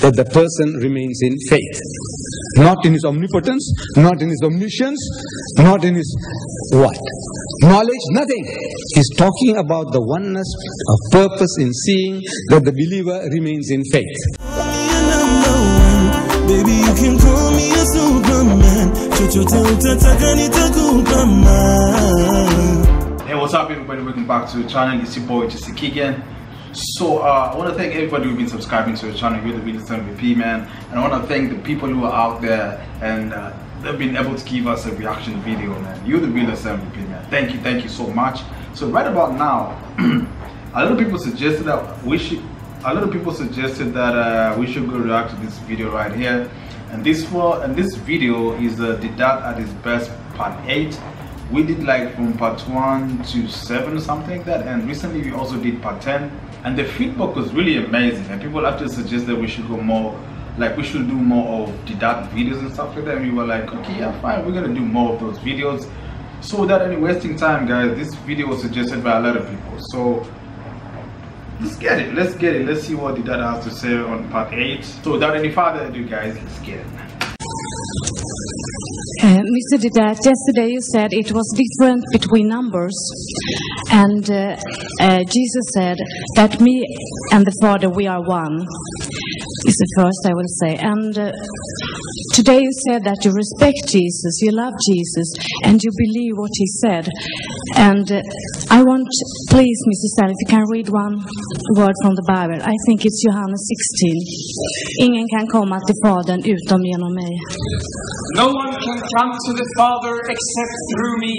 that the person remains in faith. Not in his omnipotence, not in his omniscience, not in his what? Knowledge, nothing. He's talking about the oneness of purpose in seeing that the believer remains in faith. Baby, you can call me a superman. Hey, what's up, everybody? Welcome back to the channel. It's your boy, Jessy Keegan. So, uh, I want to thank everybody who's been subscribing to the channel. You're the real MVP, man. And I want to thank the people who are out there and uh, they've been able to give us a reaction video, man. You're the real MVP, man. Thank you, thank you so much. So, right about now, a lot of people suggested that we should. A lot of people suggested that uh, we should go react to this video right here, and this for and this video is uh, Deedat at his best part eight we did like from part one to seven or something like that and recently we also did part 10 and the feedback was really amazing and people actually suggest that we should go more like we should do more of dad videos and stuff like that and we were like okay yeah fine we're gonna do more of those videos. So without any wasting time guys this video was suggested by a lot of people. So let's get it let's get it let's see what Deedat has to say on part 8 so without any further ado guys let's get it Uh, yesterday you said it was different between numbers, and uh, uh, Jesus said that me and the Father we are one. Is the first I will say, and uh, today you said that you respect Jesus, you love Jesus, and you believe what he said. And uh, I want, please, Mrs. Stan, if you can read one word from the Bible. I think it's Johannes 16. Ingen kan komma till Fadern utom genom mig. No one can come to the Father except through me.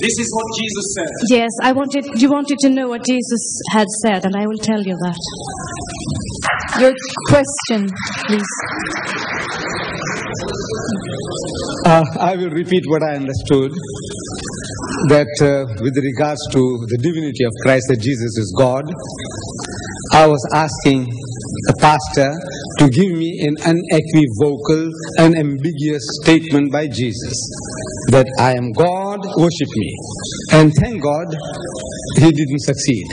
This is what Jesus said. Yes, I wanted you wanted to know what Jesus had said, and I will tell you that. Your question, please. Uh, I will repeat what I understood that uh, with regards to the divinity of Christ, that Jesus is God, I was asking the pastor to give me an unequivocal, unambiguous statement by Jesus that I am God, worship me. And thank God he didn't succeed.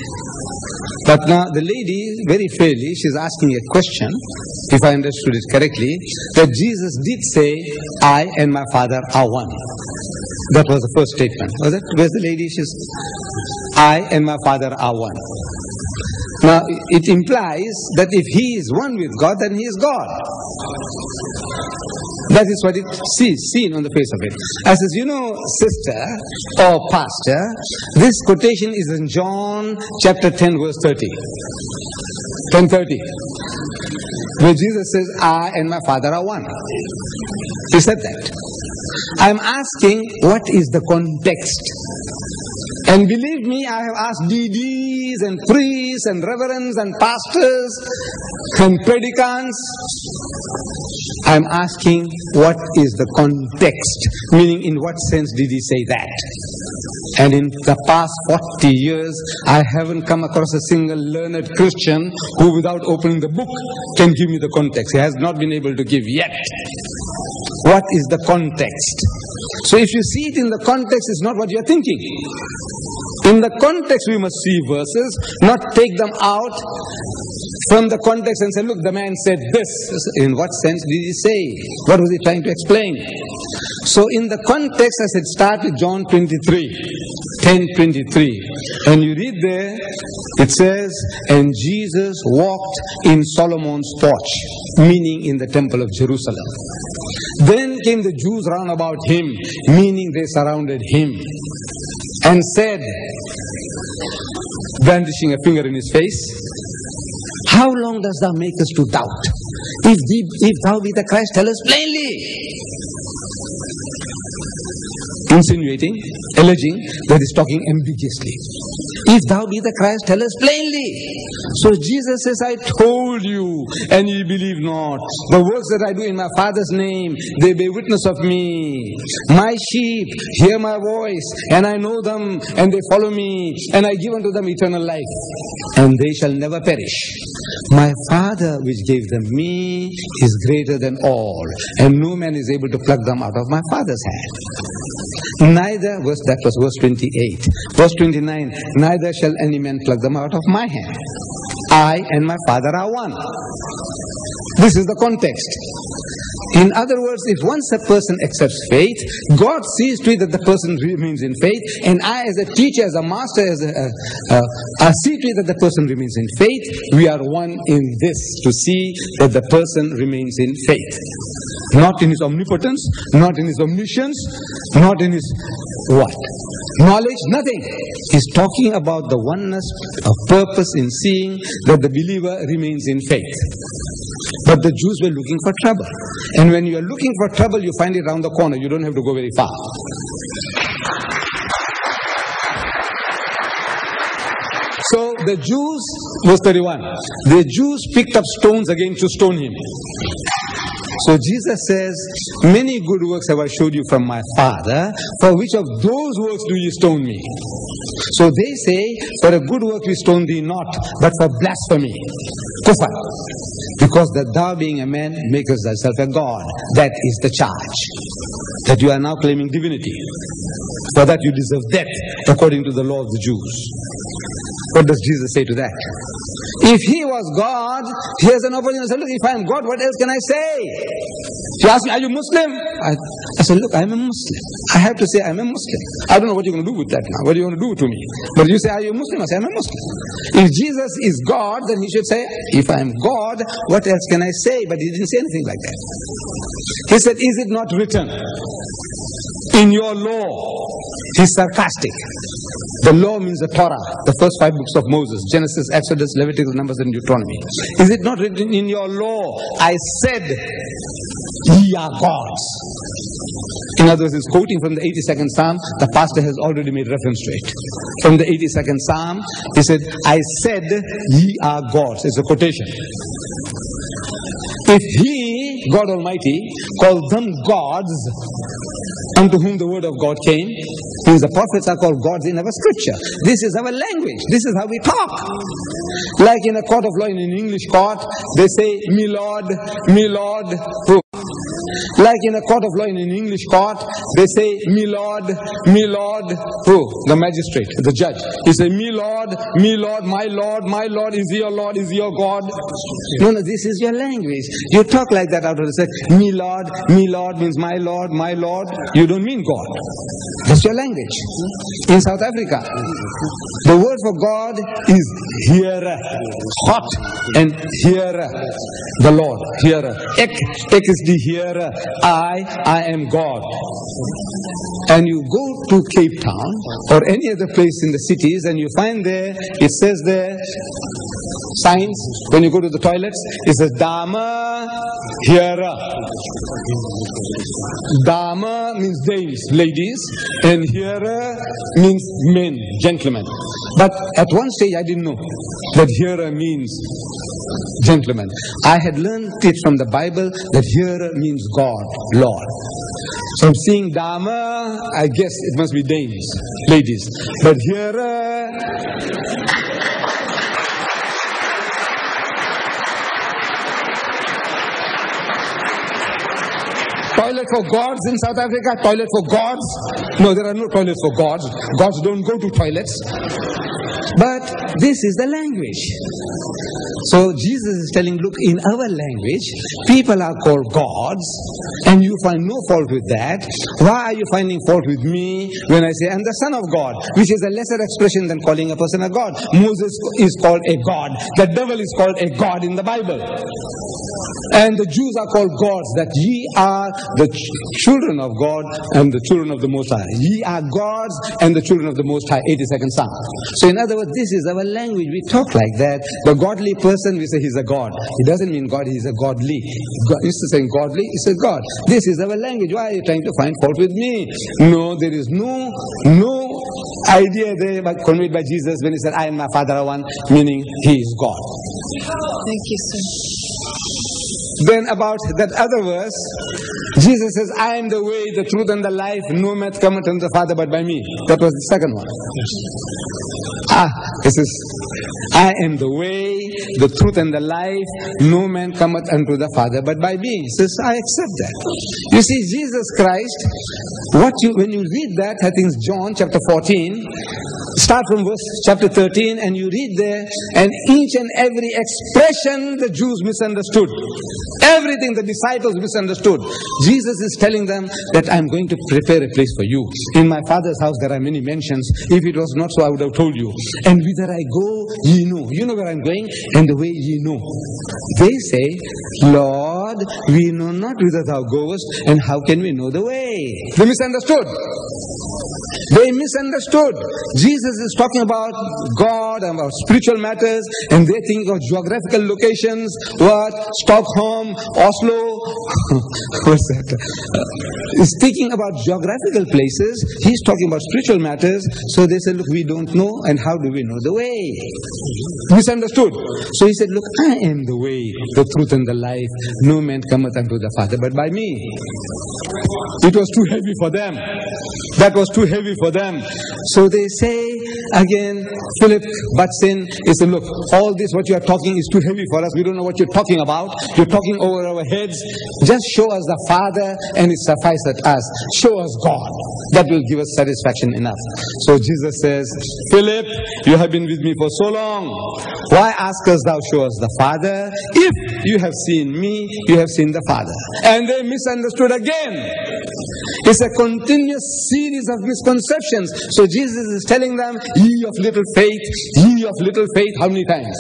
But now the lady, very fairly, she's asking a question, if I understood it correctly, that Jesus did say, I and my Father are one. That was the first statement. Was it? Where's the lady? She's, I and my Father are one. Now, it implies that if he is one with God, then he is God. That is what it sees, seen on the face of it. I says, you know, sister or pastor, this quotation is in John chapter 10, verse 30. 1030. Where Jesus says, I and my Father are one. He said that. I'm asking, what is the context? And believe me, I have asked DDs and priests and reverends and pastors and predicants. I'm asking, what is the context? Meaning, in what sense did he say that? And in the past 40 years, I haven't come across a single learned Christian who, without opening the book, can give me the context. He has not been able to give yet. What is the context? So if you see it in the context, it's not what you're thinking. In the context, we must see verses, not take them out from the context and say, look, the man said this. In what sense did he say? What was he trying to explain? So in the context, I said, start with John 23, 10 23. And you read there, it says, and Jesus walked in Solomon's porch, meaning in the temple of Jerusalem. Then came the Jews round about him, meaning they surrounded him, and said, brandishing a finger in his face, How long does thou make us to doubt? If, thee, if thou be the Christ, tell us plainly. Insinuating, alleging that he's talking ambiguously. If thou be the Christ, tell us plainly. So Jesus says, I told you, and ye believe not. The works that I do in my Father's name, they bear witness of me. My sheep hear my voice, and I know them, and they follow me, and I give unto them eternal life, and they shall never perish. My Father, which gave them me, is greater than all, and no man is able to pluck them out of my Father's hand. Neither, verse, that was verse 28. Verse 29, neither shall any man pluck them out of my hand. I and my Father are one. This is the context. In other words, if once a person accepts faith, God sees to it that the person remains in faith, and I, as a teacher, as a master, as a, a, a, I see to it that the person remains in faith. We are one in this to see that the person remains in faith. Not in his omnipotence, not in his omniscience, not in his what? Knowledge, nothing. He's talking about the oneness of purpose in seeing that the believer remains in faith. But the Jews were looking for trouble. And when you are looking for trouble, you find it around the corner. You don't have to go very far. So the Jews, verse 31, the Jews picked up stones again to stone him. So Jesus says, Many good works have I showed you from my Father. For which of those works do you stone me? So they say, For a good work we stone thee not, but for blasphemy. Kufar. Because that thou being a man makest thyself a God. That is the charge. That you are now claiming divinity. For that you deserve death according to the law of the Jews. What does Jesus say to that? If he was God, he has an opportunity to say, Look, if I am God, what else can I say? He asked me, Are you Muslim? I, I said, Look, I'm a Muslim. I have to say I'm a Muslim. I don't know what you're going to do with that now. What are you going to do to me? But you say, Are you a Muslim? I say, I'm a Muslim. If Jesus is God, then he should say, If I am God, what else can I say? But he didn't say anything like that. He said, Is it not written in your law? He's sarcastic. The law means the Torah, the first five books of Moses Genesis, Exodus, Leviticus, Numbers, and Deuteronomy. Is it not written in your law? I said, Ye are gods. In other words, he's quoting from the 82nd Psalm. The pastor has already made reference to it. From the 82nd Psalm, he said, I said, Ye are gods. It's a quotation. If he, God Almighty, called them gods, unto whom the word of God came, means the prophets are called gods in our scripture. This is our language. This is how we talk. Like in a court of law, in an English court, they say, me lord, me lord? Like in a court of law, in an English court, they say, me lord, me lord, who? The magistrate, the judge. He say, me lord, me lord, my lord, my lord, is your lord, is he your God. No, no, this is your language. You talk like that out of the say, me lord, me lord means my lord, my lord. You don't mean God. That's your language. In South Africa, the word for God is hearer, hot, and hearer. The Lord, hearer. Ek, ek is the hearer. I, I am God. And you go to Cape Town or any other place in the cities and you find there, it says there, signs, when you go to the toilets, it says Dama, hearer. Dama means dames, ladies, and hearer means men, gentlemen. But at one stage I didn't know that hearer means gentlemen. I had learned it from the Bible that hearer means God, Lord. So I'm seeing Dama, I guess it must be dames, ladies. But hearer, Toilet for gods in South Africa? Toilet for gods? No, there are no toilets for gods. Gods don't go to toilets. But this is the language. So Jesus is telling, look, in our language, people are called gods, and you find no fault with that. Why are you finding fault with me when I say I'm the Son of God, which is a lesser expression than calling a person a God? Moses is called a God. The devil is called a God in the Bible. And the Jews are called gods, that ye are the ch- children of God and the children of the Most High. Ye are gods and the children of the Most High, 82nd Psalm. So, in other words, this is our language. We talk like that. The godly person, we say he's a God. It doesn't mean God, he's a godly. God, instead of saying godly, it's a God. This is our language. Why are you trying to find fault with me? No, there is no, no idea there conveyed by Jesus when he said, I and my Father are one, meaning he is God. Thank you, sir. Then about that other verse, Jesus says, I am the way, the truth, and the life. No man cometh unto the Father but by me. That was the second one. Ah, this is, I am the way, the truth, and the life. No man cometh unto the Father but by me. He says, I accept that. You see, Jesus Christ, what you when you read that, I think it's John chapter 14, start from verse chapter 13 and you read there, and each and every expression the Jews misunderstood. Everything the disciples misunderstood. Jesus is telling them that I'm going to prepare a place for you. In my Father's house there are many mansions. If it was not so, I would have told you. And whither I go, ye know. You know where I'm going, and the way ye know. They say, Lord, we know not whither thou goest, and how can we know the way? They misunderstood. They misunderstood. Jesus is talking about God and about spiritual matters, and they think of geographical locations. What? Stockholm, Oslo. What's that? He's speaking about geographical places. He's talking about spiritual matters. So they said, Look, we don't know, and how do we know the way? Misunderstood. So he said, Look, I am the way, the truth, and the life. No man cometh unto the Father but by me. It was too heavy for them. That was too heavy for them. So they say again, Philip butts in. He said, Look, all this what you are talking is too heavy for us. We don't know what you're talking about. You're talking over our heads. Just show us the Father and it sufficeth us. Show us God. That will give us satisfaction enough. So Jesus says, Philip, you have been with me for so long. Why askest thou show us the Father? If you have seen me, you have seen the Father. And they misunderstood again. It's a continuous series of misconceptions. So Jesus is telling them, ye of little faith, ye of little faith, how many times?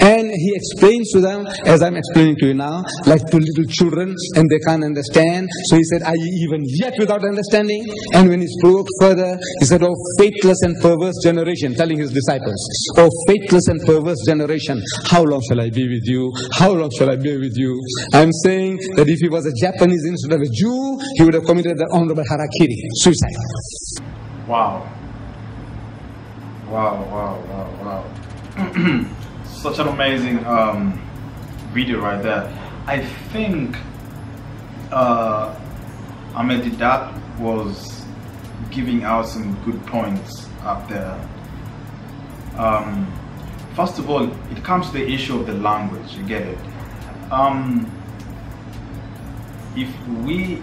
And he explains to them, as I'm explaining to you now, like to little children, and they can't understand. So he said, Are you even yet without understanding? And when he spoke further, he said, Oh, faithless and perverse generation, telling his disciples, Oh, faithless and perverse generation, how long shall I be with you? How long shall I be with you? I'm saying that if he was a Japanese instead of a Jew, he would have committed the honorable harakiri, suicide. Wow. Wow, wow, wow, wow. Such an amazing um, video right there. I think uh, Ahmed Deedat was giving out some good points up there. Um, first of all, it comes to the issue of the language, you get it. Um, if we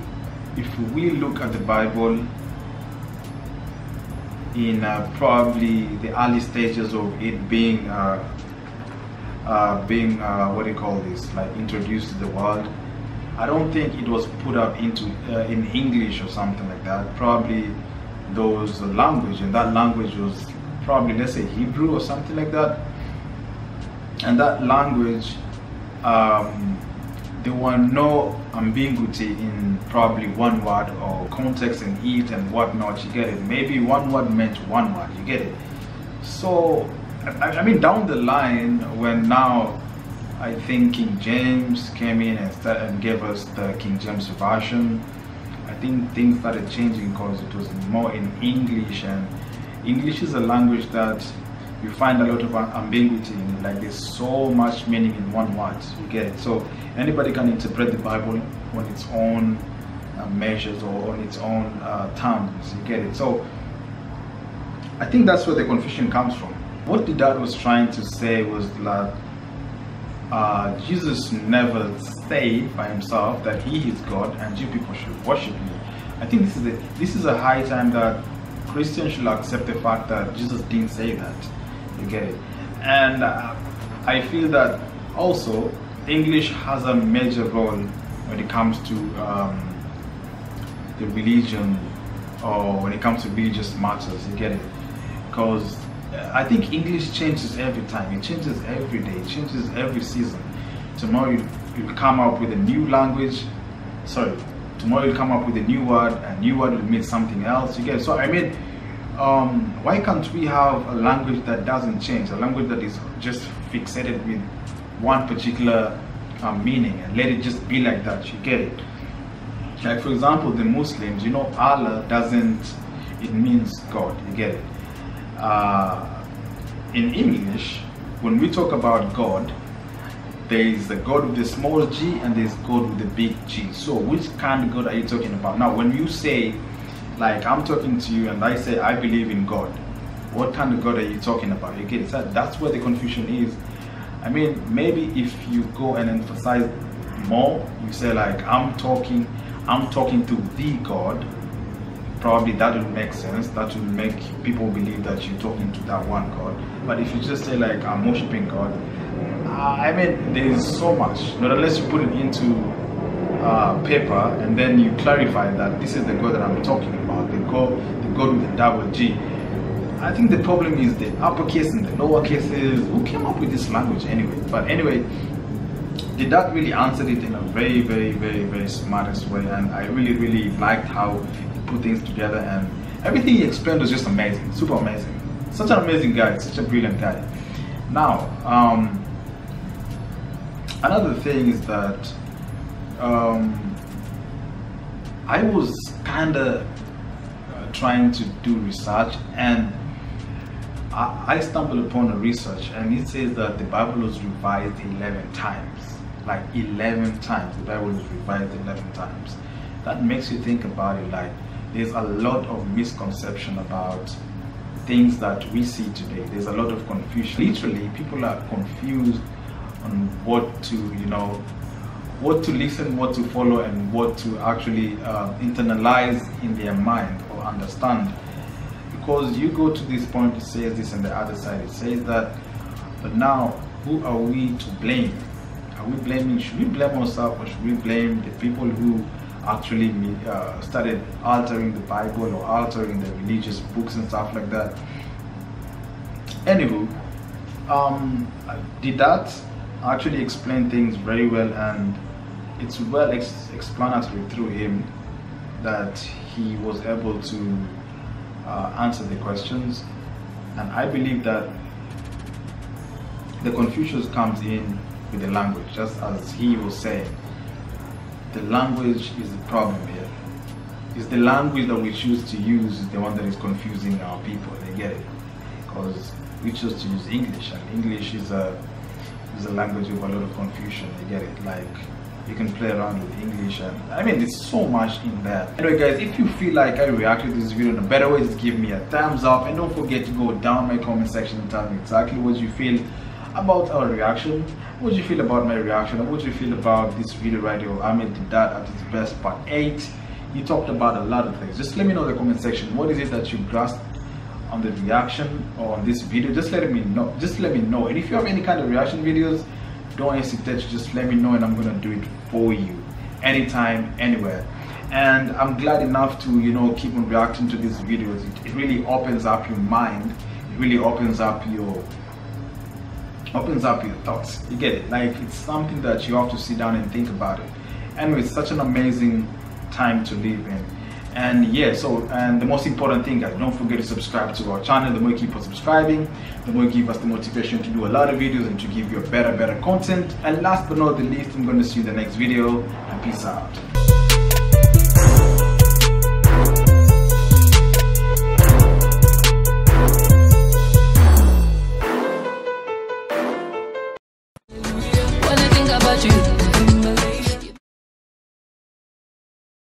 if we look at the Bible in uh, probably the early stages of it being uh, uh, being uh, what do you call this like introduced to the world I don't think it was put up into uh, in English or something like that probably those language and that language was probably let's say Hebrew or something like that and that language um, there were no ambiguity in probably one word or context in it and whatnot. You get it? Maybe one word meant one word. You get it? So, I, I mean, down the line, when now I think King James came in and, started, and gave us the King James version, I think things started changing because it was more in English, and English is a language that you find a lot of ambiguity in it. Like there's so much meaning in one word. You get it? So anybody can interpret the Bible on its own uh, measures or on its own uh, terms. You get it? So I think that's where the confusion comes from. What Deedat was trying to say was that uh, Jesus never said by himself that he is God and you people should worship me. I think this is a, this is a high time that Christians should accept the fact that Jesus didn't say that. You get it? And uh, I feel that also English has a major role when it comes to um, the religion or when it comes to religious matters. You get it? Because I think English changes every time. It changes every day. It changes every season. Tomorrow you, will come up with a new language. Sorry, tomorrow you'll come up with a new word. A new word will mean something else. You get? So I mean, um, why can't we have a language that doesn't change? A language that is just fixated with one particular um, meaning and let it just be like that. You get it? Like for example, the Muslims, you know, Allah doesn't. It means God. You get it? Uh, in English, when we talk about God, there is the God with the small g and there's God with the big G. So which kind of God are you talking about? Now, when you say, like I'm talking to you and I say I believe in God, what kind of God are you talking about? Get it? That's where the confusion is. I mean, maybe if you go and emphasize more, you say like I'm talking, I'm talking to the God, probably that would make sense. That would make people believe that you're talking to that one God. But if you just say like I'm worshiping God, uh, I mean there is so much. Not unless you put it into uh, paper and then you clarify that this is the God that I'm talking about, the God, the God with the double G. I think the problem is the uppercase and the lower cases. Who came up with this language anyway? But anyway, Deedat really answer it in a very, very, very, very smartest way. And I really, really liked how put things together and everything he explained was just amazing, super amazing. Such an amazing guy, such a brilliant guy. Now, um, another thing is that um, I was kind of uh, trying to do research and I, I stumbled upon a research and it says that the Bible was revised 11 times. Like 11 times. The Bible was revised 11 times. That makes you think about it like there's a lot of misconception about things that we see today. There's a lot of confusion. Literally, people are confused on what to, you know, what to listen, what to follow, and what to actually uh, internalize in their mind or understand. Because you go to this point, it says this, and the other side it says that. But now, who are we to blame? Are we blaming? Should we blame ourselves, or should we blame the people who actually uh, started altering the Bible or altering the religious books and stuff like that? Anywho, um, Deedat actually explain things very well and it's well ex- explanatory through him that he was able to uh, answer the questions and i believe that the Confucius comes in with the language just as he was saying the language is the problem here. It's the language that we choose to use is the one that is confusing our people they get it. Because we choose to use english and english is a is a language with a lot of confusion they get it. Like you can play around with English and I mean there's so much in there. Anyway guys, if you feel like I reacted to this video in a better way, just give me a thumbs up and don't forget to go down my comment section and tell me exactly what you feel about our reaction. What do you feel about my reaction? What do you feel about this video right here? Ahmed Deedat at its best part 8. He talked about a lot of things. Just let me know in the comment section. What is it that you grasped on the reaction or on this video? Just let me know. Just let me know. And if you have any kind of reaction videos, don't hesitate to just let me know and I'm gonna do it for you anytime anywhere and I'm glad enough to you know keep on reacting to these videos it, it really opens up your mind it really opens up your opens up your thoughts. You get it? Like it's something that you have to sit down and think about it. Anyway it's such an amazing time to live in. And yeah so and the most important thing guys don't forget to subscribe to our channel. The more you keep on subscribing the more you give us the motivation to do a lot of videos and to give you better better content. And last but not the least i'm to see you in the next video. And peace out